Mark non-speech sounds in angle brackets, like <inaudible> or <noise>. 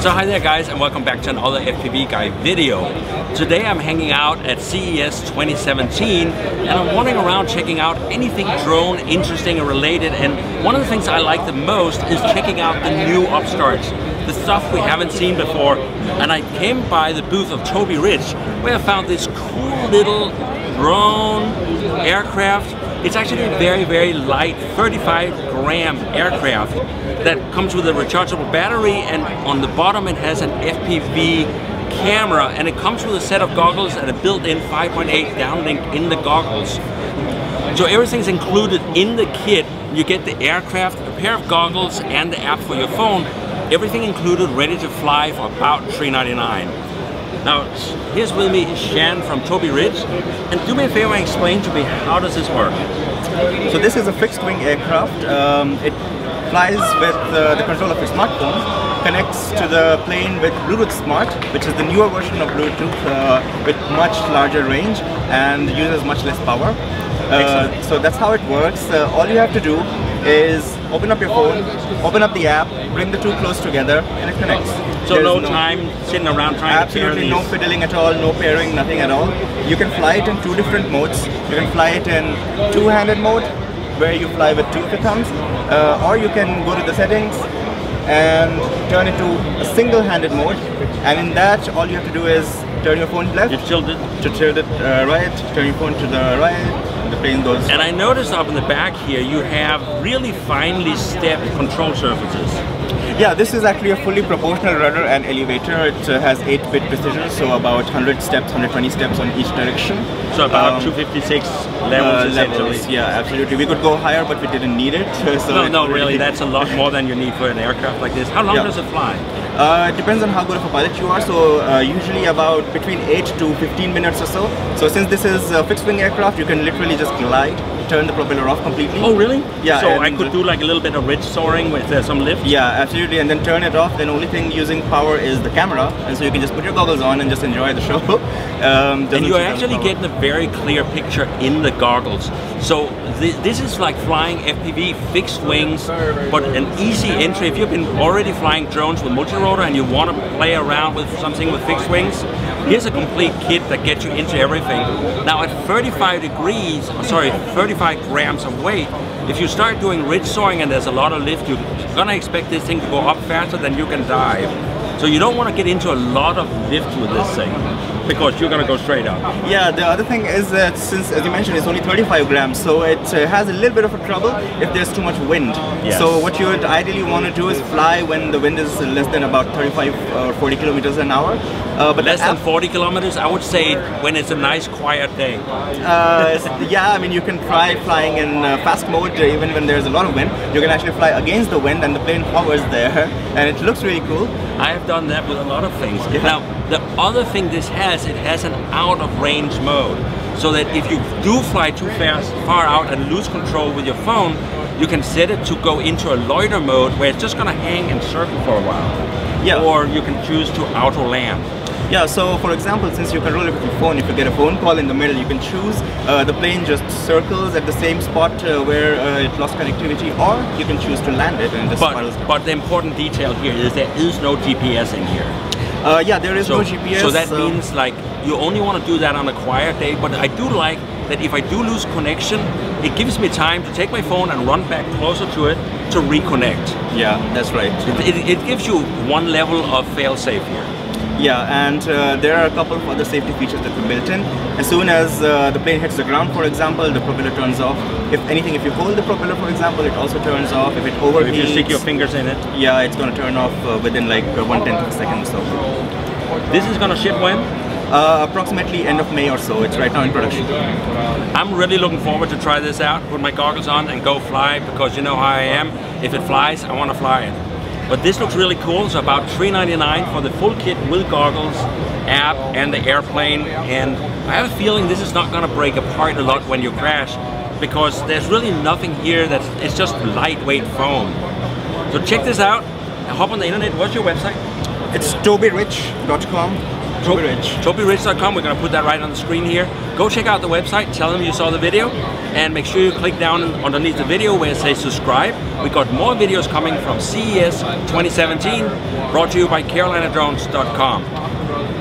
So hi there guys and welcome back to another FPV Guy video. Today I'm hanging out at CES 2017 and I'm wandering around checking out anything drone interesting and related and one of the things I like the most is checking out the new upstarts, the stuff we haven't seen before and I came by the booth of Toby Rich where I found this cool little drone aircraft it's actually a very, very light 35 gram aircraft that comes with a rechargeable battery and on the bottom it has an FPV camera and it comes with a set of goggles and a built-in 5.8 downlink in the goggles. So everything's included in the kit. You get the aircraft, a pair of goggles and the app for your phone. Everything included, ready to fly for about $399. Now, here's with me Shan from TobyRich, and do me a favor and explain to me how does this work? So this is a fixed wing aircraft. Um, it flies with uh, the control of your smartphone, connects to the plane with Bluetooth Smart, which is the newer version of Bluetooth uh, with much larger range and uses much less power. Uh, so that's how it works. Uh, all you have to do is open up your phone, open up the app, bring the two close together, and it connects. So no, no, time sitting around trying absolutely no fiddling at all, no pairing, nothing at all. You can fly it in two different modes. You can fly it in two-handed mode, where you fly with two thumbs, uh, or you can go to the settings and turn it to a single-handed mode. And in that, all you have to do is turn your phone left. You tilt it. To tilt it uh, right, turn your phone to the right, the goes. And I noticed up in the back here, you have really finely stepped control surfaces. Yeah, this is actually a fully proportional rudder and elevator. It uh, has 8-bit precision, so about 100 steps, 120 steps on each direction. So about um, 256 levels, uh, levels, Yeah, absolutely. We could go higher, but we didn't need it. <laughs> So no, no, really, that's a lot more than you need for an aircraft like this. How long yeah. does it fly? Uh, it depends on how good of a pilot you are. So uh, usually about between 8 to 15 minutes or so. So since this is a fixed wing aircraft, you can literally just glide, turn the propeller off completely. Oh really? Yeah. So I could do like a little bit of ridge soaring with uh, some lift? Yeah, absolutely. And then turn it off. Then only thing using power is the camera. And so you can just put your goggles on and just enjoy the show. <laughs> um, and you're actually getting a very clear picture in the goggles. So th this is like flying FPV fixed wings, but an easy entry. If you've been already flying drones with multirotor and you want to play around with something with fixed wings, here's a complete kit that gets you into everything. Now at 35 degrees, sorry, 35 grams of weight, if you start doing ridge soaring and there's a lot of lift, you're gonna expect this thing to go up faster than you can dive. So you don't want to get into a lot of lift with this thing because you're going to go straight up. Yeah, the other thing is that since, as you mentioned, it's only 35 grams, so it uh, has a little bit of a trouble if there's too much wind. Yes. So what you would ideally want to do is fly when the wind is less than about 35 or 40 kilometers an hour. Uh, but less than 40 kilometers, I would say when it's a nice quiet day. Uh, yeah, I mean you can try flying in uh, fast mode uh, even when there's a lot of wind. You can actually fly against the wind and the plane hovers there, <laughs> and it looks really cool. I have done that with a lot of things. Yeah. Now, the other thing this has, it has an out of range mode. So that if you do fly too fast, far out and lose control with your phone, you can set it to go into a loiter mode where it's just gonna hang and circle for a while. Yeah. Or you can choose to auto land. Yeah, so for example, since you control it with your phone, if you get a phone call in the middle, you can choose uh, the plane just circles at the same spot uh, where uh, it lost connectivity, or you can choose to land it and just but, but the important detail here is there is no GPS in here. Uh, yeah, there is so, no GPS. So that means like you only want to do that on a quiet day, but I do like that if I do lose connection, it gives me time to take my phone and run back closer to it to reconnect. Yeah, that's right. It, it, it gives you one level of fail-safe here. Yeah, and uh, there are a couple of other safety features that we built in. As soon as uh, the plane hits the ground, for example, the propeller turns off. If anything, if you hold the propeller, for example, it also turns off. If it overheats... If you stick your fingers in it? Yeah, it's going to turn off uh, within like uh, one tenth of a second or so. This is going to ship when? Uh, approximately end of May or so. It's right now in production. I'm really looking forward to try this out, put my goggles on and go fly because you know how I am. If it flies, I want to fly it. But this looks really cool. It's about $3.99 for the full kit with goggles, app, and the airplane. And I have a feeling this is not going to break apart a lot when you crash because there's really nothing here that's it's just lightweight foam. So check this out. Hop on the internet. What's your website? It's tobyrich.com. Toby Ridge. TobyRich.com. We're going to put that right on the screen here. Go check out the website. Tell them you saw the video, and make sure you click down underneath the video where it says subscribe. We got more videos coming from CES 2017, brought to you by CarolinaDrones.com.